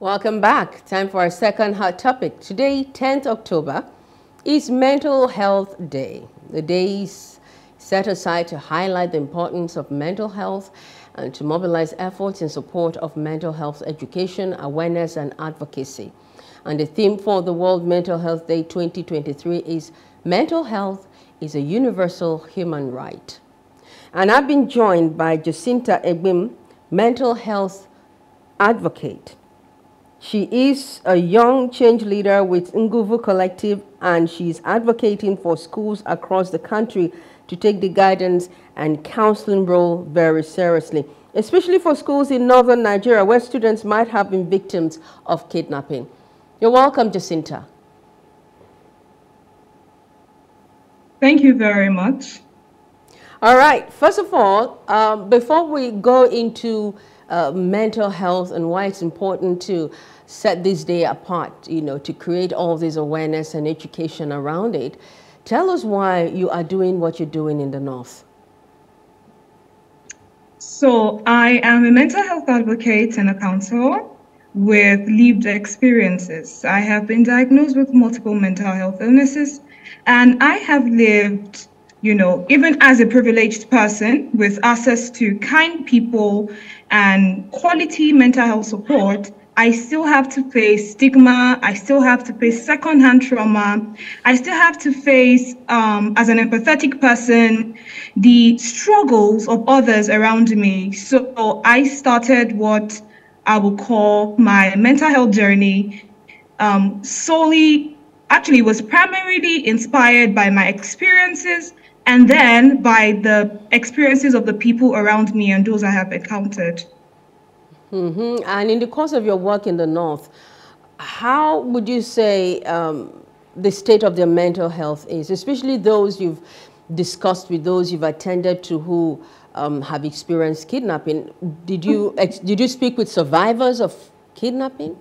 Welcome back. Time for our second hot topic. Today, 10th October, is Mental Health Day. The day is set aside to highlight the importance of mental health and to mobilize efforts in support of mental health education, awareness, and advocacy. And the theme for the World Mental Health Day 2023 is Mental Health is a Universal Human Right. And I've been joined by Jacinta Egbeam, mental health advocate. She is a young change leader with Nguvu Collective and she's advocating for schools across the country to take the guidance and counseling role very seriously, especially for schools in northern Nigeria where students might have been victims of kidnapping. You're welcome, Jacinta. Thank you very much. All right. First of all, um, before we go into uh, mental health and why it's important to set this day apart, you know, to create all this awareness and education around it. Tell us why you are doing what you're doing in the North. So, I am a mental health advocate and a counselor with lived experiences. I have been diagnosed with multiple mental health illnesses, and I have lived you know, even as a privileged person with access to kind people and quality mental health support, I still have to face stigma. I still have to face secondhand trauma. I still have to face, um, as an empathetic person, the struggles of others around me. So I started what I would call my mental health journey um, solely, actually, was primarily inspired by my experiences and then by the experiences of the people around me and those I have encountered. Mm -hmm. And in the course of your work in the North, how would you say um, the state of their mental health is, especially those you've discussed with those you've attended to who um, have experienced kidnapping? Did you, did you speak with survivors of kidnapping?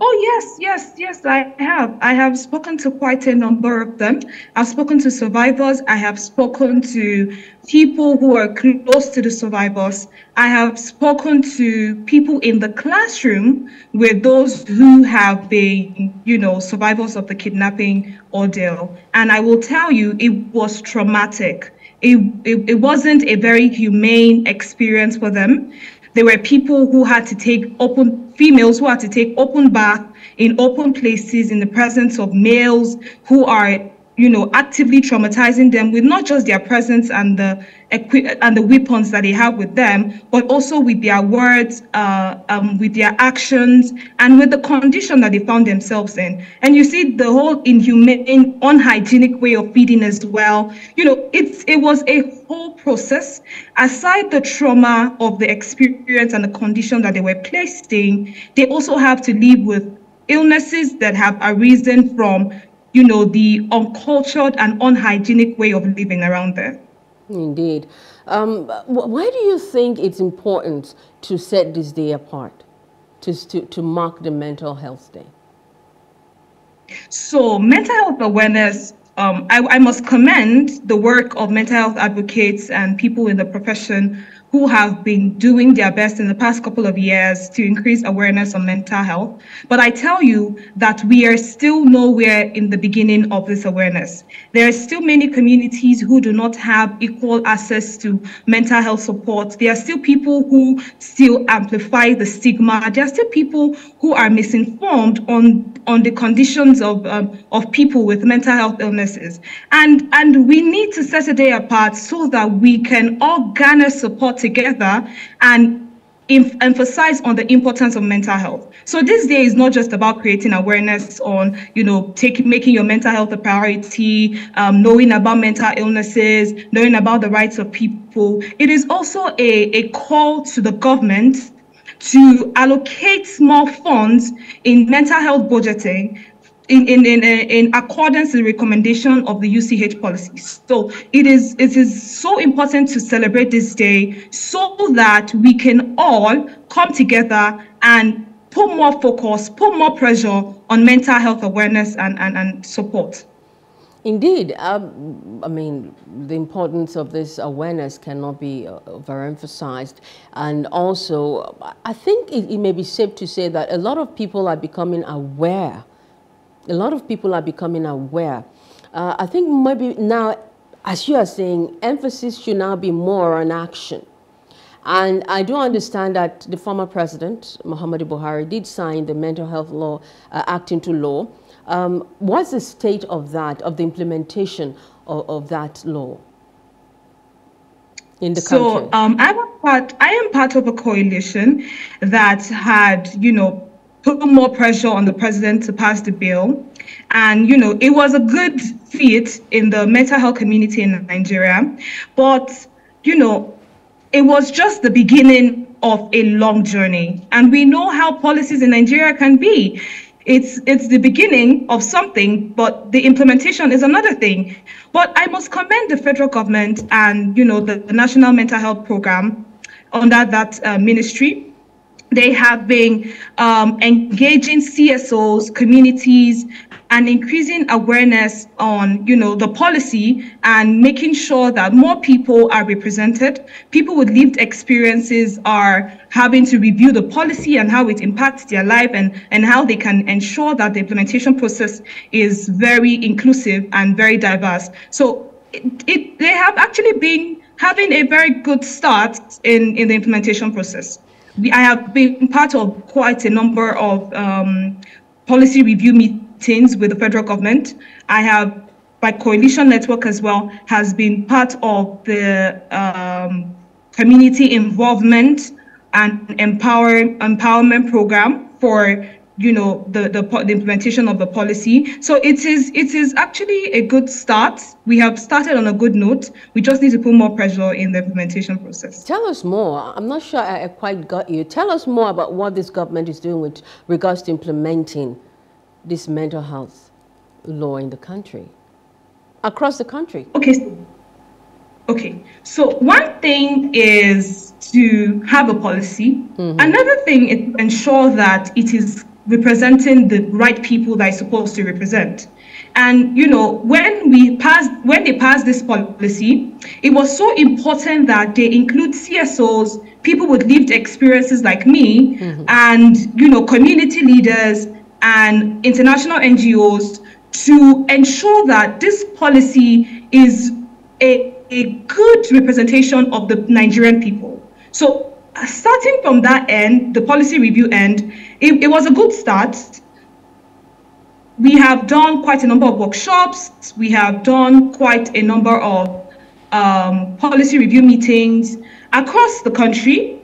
Oh, yes, yes, yes, I have. I have spoken to quite a number of them. I've spoken to survivors. I have spoken to people who are close to the survivors. I have spoken to people in the classroom with those who have been, you know, survivors of the kidnapping ordeal. And I will tell you, it was traumatic. It, it, it wasn't a very humane experience for them. There were people who had to take open, females who are to take open bath in open places in the presence of males who are you know, actively traumatizing them with not just their presence and the and the weapons that they have with them, but also with their words, uh, um, with their actions, and with the condition that they found themselves in. And you see the whole inhumane, unhygienic way of feeding as well. You know, it's it was a whole process. Aside the trauma of the experience and the condition that they were placed in, they also have to live with illnesses that have arisen from you know, the uncultured and unhygienic way of living around there. Indeed. Um, why do you think it's important to set this day apart, to, to, to mark the Mental Health Day? So, mental health awareness, um, I, I must commend the work of mental health advocates and people in the profession who have been doing their best in the past couple of years to increase awareness on mental health. But I tell you that we are still nowhere in the beginning of this awareness. There are still many communities who do not have equal access to mental health support. There are still people who still amplify the stigma. There are still people who are misinformed on, on the conditions of, um, of people with mental health illnesses. And, and we need to set a day apart so that we can all garner support together and emphasize on the importance of mental health. So this day is not just about creating awareness on, you know, taking making your mental health a priority, um, knowing about mental illnesses, knowing about the rights of people. It is also a, a call to the government to allocate small funds in mental health budgeting in, in, in, uh, in accordance with the recommendation of the UCH policies. So it is, it is so important to celebrate this day so that we can all come together and put more focus, put more pressure on mental health awareness and, and, and support. Indeed. Um, I mean, the importance of this awareness cannot be uh, overemphasized. And also, I think it, it may be safe to say that a lot of people are becoming aware. A lot of people are becoming aware. Uh, I think maybe now, as you are saying, emphasis should now be more on action. And I do understand that the former president, Muhammadu Buhari, did sign the Mental Health Law uh, Act into law. Um, what's the state of that, of the implementation of, of that law in the so, country? So um, I'm part, I am part of a coalition that had, you know, put more pressure on the president to pass the bill. And, you know, it was a good feat in the mental health community in Nigeria. But, you know, it was just the beginning of a long journey. And we know how policies in Nigeria can be it's it's the beginning of something but the implementation is another thing. But i must commend the federal government and you know the, the national mental health program under that uh, ministry they have been um, engaging csos communities and increasing awareness on you know the policy and making sure that more people are represented. People with lived experiences are having to review the policy and how it impacts their life and and how they can ensure that the implementation process is very inclusive and very diverse. So it, it they have actually been having a very good start in in the implementation process I have been part of quite a number of um, policy review meetings meetings with the federal government. I have, my coalition network as well, has been part of the um, community involvement and empower, empowerment program for you know the, the, the implementation of the policy so it is it is actually a good start we have started on a good note we just need to put more pressure in the implementation process tell us more i'm not sure i quite got you tell us more about what this government is doing with regards to implementing this mental health law in the country, across the country? Okay. Okay. So one thing is to have a policy. Mm-hmm. Another thing is to ensure that it is representing the right people that it's supposed to represent. And you know, when we passed, when they passed this policy, it was so important that they include CSOs, people with lived experiences like me, mm-hmm. and you know, community leaders and international NGOs to ensure that this policy is a, a good representation of the Nigerian people. So starting from that end, the policy review end, it, it was a good start. We have done quite a number of workshops. We have done quite a number of um, policy review meetings across the country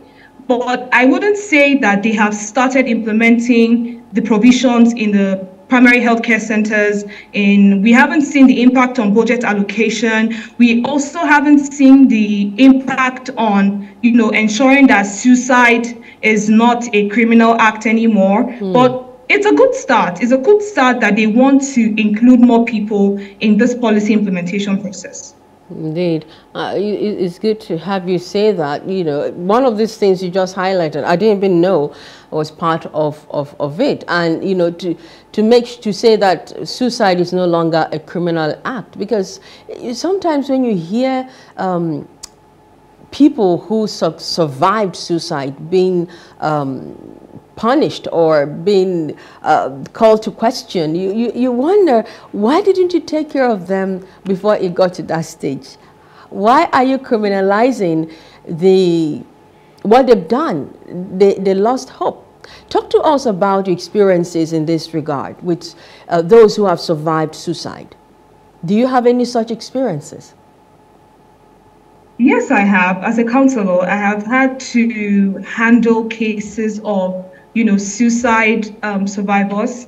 but I wouldn't say that they have started implementing the provisions in the primary healthcare centers in we haven't seen the impact on budget allocation. We also haven't seen the impact on you know ensuring that suicide is not a criminal act anymore. Mm. but it's a good start. It's a good start that they want to include more people in this policy implementation process Indeed. Uh, it's good to have you say that. You know, one of these things you just highlighted, I didn't even know was part of, of, of it. And, you know, to, to make, to say that suicide is no longer a criminal act, because sometimes when you hear um, people who su survived suicide being um, punished or being uh, called to question, you, you, you wonder, why didn't you take care of them before it got to that stage? Why are you criminalizing the, what they've done? They, they lost hope. Talk to us about your experiences in this regard with uh, those who have survived suicide. Do you have any such experiences? Yes, I have. As a counselor, I have had to handle cases of you know, suicide um, survivors.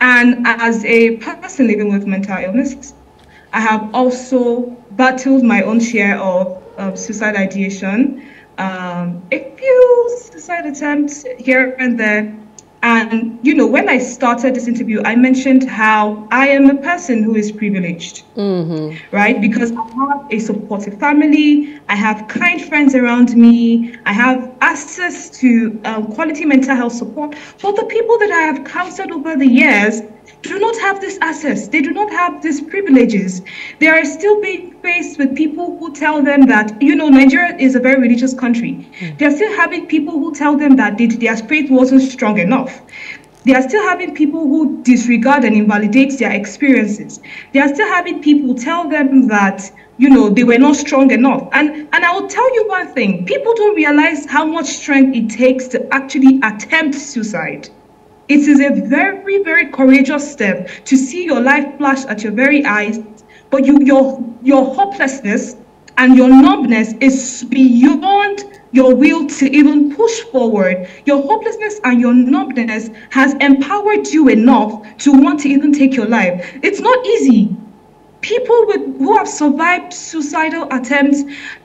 And as a person living with mental illness, I have also battled my own share of, of suicide ideation, um, a few suicide attempts here and there. And, you know, when I started this interview, I mentioned how I am a person who is privileged, mm-hmm. right? Because I have a supportive family, I have kind friends around me, I have access to um, quality mental health support. But the people that I have counseled over the years, do not have this access. They do not have these privileges. They are still being faced with people who tell them that, you know, Nigeria is a very religious country. Mm. They're still having people who tell them that they, their faith wasn't strong enough. They are still having people who disregard and invalidate their experiences. They are still having people tell them that you know they were not strong enough. And and I will tell you one thing: people don't realize how much strength it takes to actually attempt suicide. It is a very very courageous step to see your life flash at your very eyes, but you your your hopelessness and your numbness is beyond your will to even push forward. Your hopelessness and your numbness has empowered you enough to want to even take your life. It's not easy. People with, who have survived suicidal attempts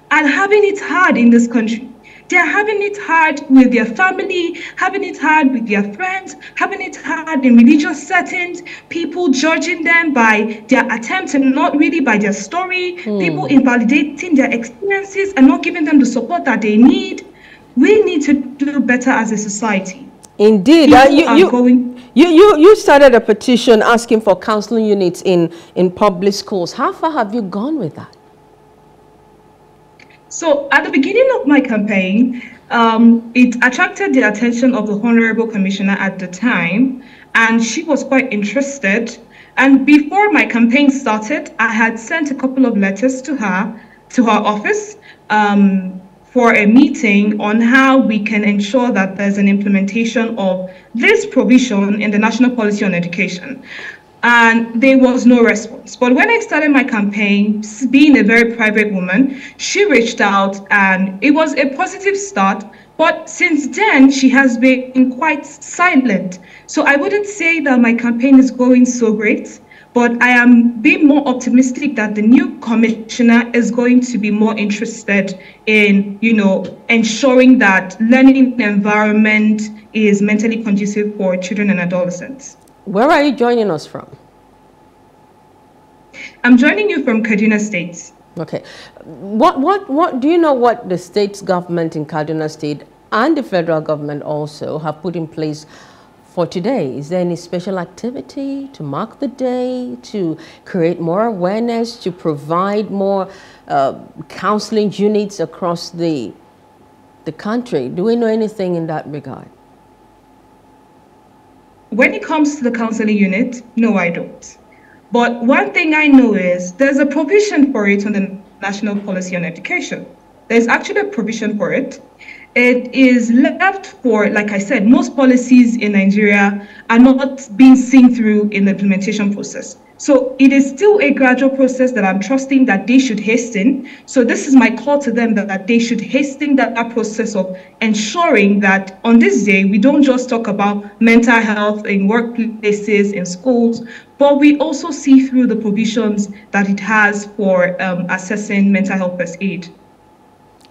are having it hard in this country. They're having it hard with their family, having it hard with their friends, having it hard in religious settings, people judging them by their attempts and not really by their story, mm. people invalidating their experiences and not giving them the support that they need. We need to do better as a society. Indeed. Uh, you, you, going, you, you, you started a petition asking for counseling units in, in public schools. How far have you gone with that? So at the beginning of my campaign, um, it attracted the attention of the Honorable Commissioner at the time, and she was quite interested. And before my campaign started, I had sent a couple of letters to her, to her office, um, for a meeting on how we can ensure that there's an implementation of this provision in the National Policy on Education and there was no response. But when I started my campaign, being a very private woman, she reached out and it was a positive start. But since then, she has been quite silent. So I wouldn't say that my campaign is going so great, but I am being more optimistic that the new commissioner is going to be more interested in, you know, ensuring that learning environment is mentally conducive for children and adolescents. Where are you joining us from? I'm joining you from Kaduna State. Okay. What, what, what, do you know what the state's government in Kaduna State and the federal government also have put in place for today? Is there any special activity to mark the day, to create more awareness, to provide more uh, counseling units across the, the country? Do we know anything in that regard? When it comes to the counseling unit, no, I don't. But one thing I know is there's a provision for it on the National Policy on Education. There's actually a provision for it. It is left for, like I said, most policies in Nigeria are not being seen through in the implementation process. So it is still a gradual process that I'm trusting that they should hasten. So this is my call to them that, that they should hasten that, that process of ensuring that on this day, we don't just talk about mental health in workplaces, in schools, but we also see through the provisions that it has for um, assessing mental health first aid.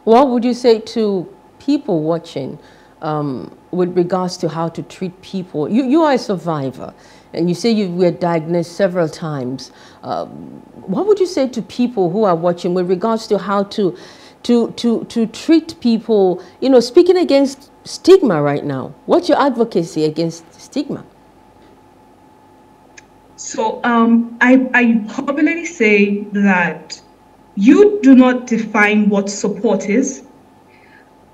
What would you say to people watching um, with regards to how to treat people? You, you are a survivor and you say you were diagnosed several times. Uh, what would you say to people who are watching with regards to how to, to, to, to treat people, you know, speaking against stigma right now? What's your advocacy against stigma? So um, I, I popularly say that you do not define what support is.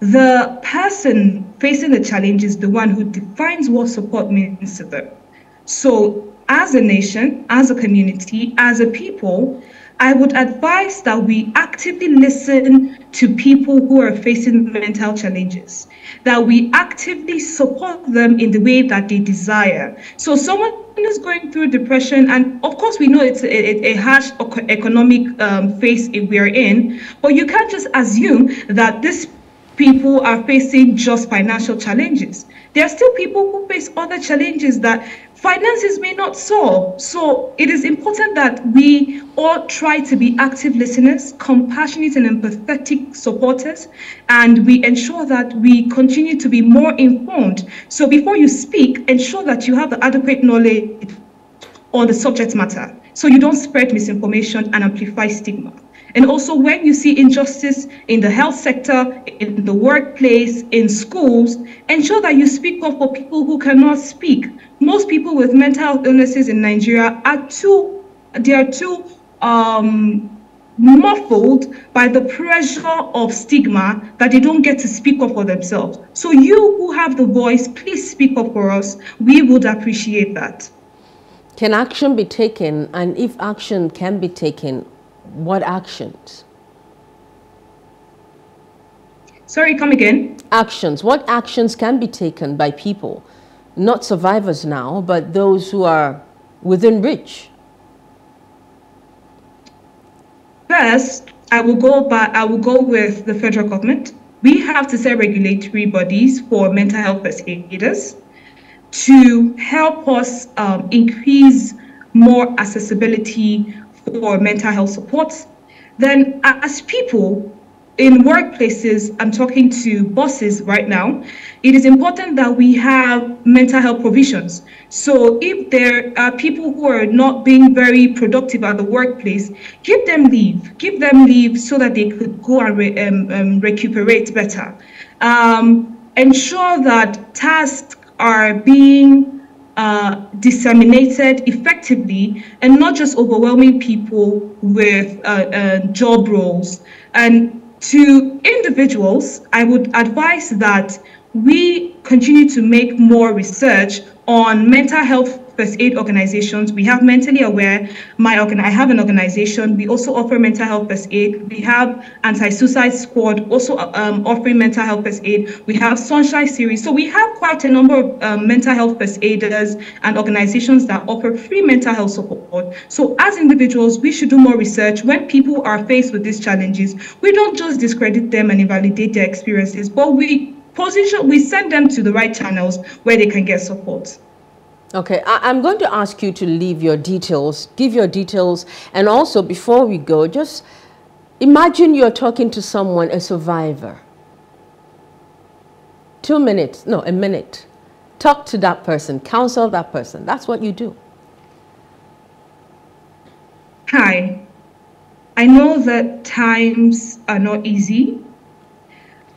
The person facing the challenge is the one who defines what support means to them. So, as a nation, as a community, as a people, I would advise that we actively listen to people who are facing mental challenges, that we actively support them in the way that they desire. So, someone is going through depression, and of course, we know it's a, a harsh economic um, phase we're in, but you can't just assume that these people are facing just financial challenges. There are still people who face other challenges that finances may not solve. So it is important that we all try to be active listeners, compassionate and empathetic supporters, and we ensure that we continue to be more informed. So before you speak, ensure that you have the adequate knowledge on the subject matter so you don't spread misinformation and amplify stigma. And also, when you see injustice in the health sector, in the workplace, in schools, ensure that you speak up for people who cannot speak. Most people with mental health illnesses in Nigeria are too, they are too um, muffled by the pressure of stigma that they don't get to speak up for themselves. So, you who have the voice, please speak up for us. We would appreciate that. Can action be taken? And if action can be taken, what actions? Sorry, come again. Actions. What actions can be taken by people, not survivors now, but those who are within reach? First, I will go by I will go with the federal government. We have to set regulatory bodies for mental health first aiders to help us um, increase more accessibility for mental health support. Then, as people in workplaces, I'm talking to bosses right now, it is important that we have mental health provisions. So, if there are people who are not being very productive at the workplace, give them leave. Give them leave so that they could go and re- um, um, recuperate better. Um, ensure that tasks are being uh, disseminated effectively and not just overwhelming people with uh, uh, job roles. And to individuals, I would advise that we continue to make more research on mental health first aid organizations. We have Mentally Aware. My organ- I have an organization. We also offer mental health first aid. We have Anti-Suicide Squad, also um, offering mental health first aid. We have Sunshine Series. So we have quite a number of um, mental health first aiders and organizations that offer free mental health support. So as individuals, we should do more research. When people are faced with these challenges, we don't just discredit them and invalidate their experiences, but we position, we send them to the right channels where they can get support. Okay, I, am going to ask you to leave your details, give your details, and also before we go, just imagine you're talking to someone, a survivor. Two minutes, no, a minute. Talk to that person, counsel that person. That's what you do. Hi, I know that times are not easy.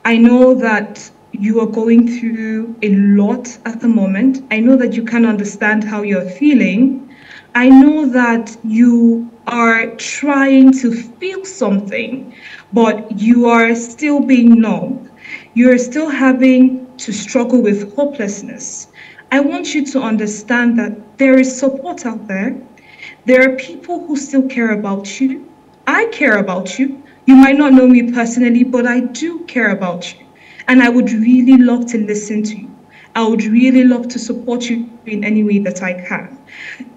I know that you are going through a lot at the moment. I know that you can understand how you're feeling. I know that you are trying to feel something, but you are still being numb. You're still having to struggle with hopelessness. I want you to understand that there is support out there. There are people who still care about you. I care about you. You might not know me personally, but I do care about you. And I would really love to listen to you. I would really love to support you in any way that I can.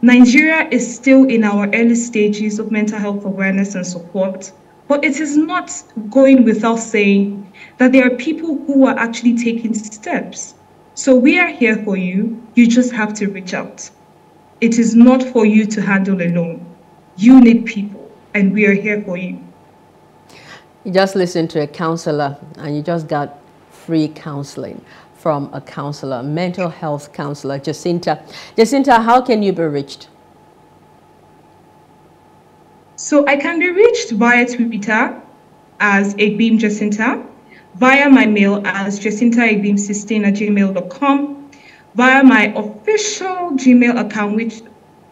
Nigeria is still in our early stages of mental health awareness and support, but it is not going without saying that there are people who are actually taking steps. So we are here for you. You just have to reach out. It is not for you to handle alone. You need people, and we are here for you. You just listened to a counselor and you just got free counseling from a counselor, mental health counselor, Jacinta. Jacinta, how can you be reached? So I can be reached via Twitter as Egbeam Jacinta, via my mail as jacintaegbeam16 at gmail.com, via my official Gmail account, which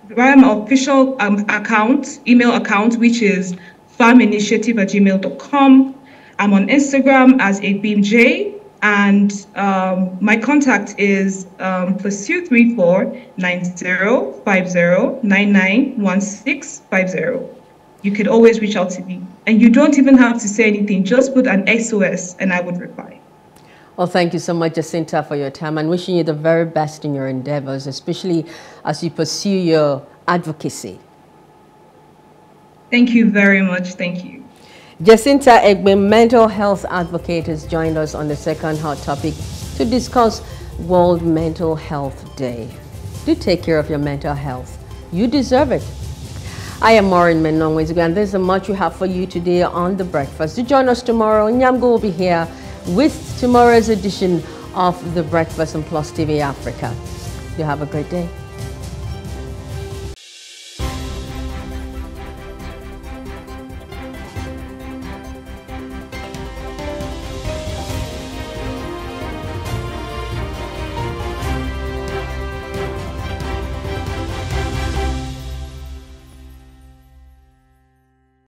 via my official um, account, email account, which is farminitiative at gmail.com. I'm on Instagram as AbeamJ, and um, my contact is um, plus two three four nine zero five zero nine nine one six five zero. You could always reach out to me, and you don't even have to say anything. Just put an SOS, and I would reply. Well, thank you so much, Jacinta, for your time and wishing you the very best in your endeavors, especially as you pursue your advocacy. Thank you very much. Thank you. Jacinta Egbeam, mental health advocate, has joined us on the second hot topic to discuss World Mental Health Day. Do take care of your mental health. You deserve it. I am Maureen Menongwezi, and there's a much we have for you today on The Breakfast. Do join us tomorrow. Nyamgo will be here with tomorrow's edition of The Breakfast on Plus TV Africa. You have a great day.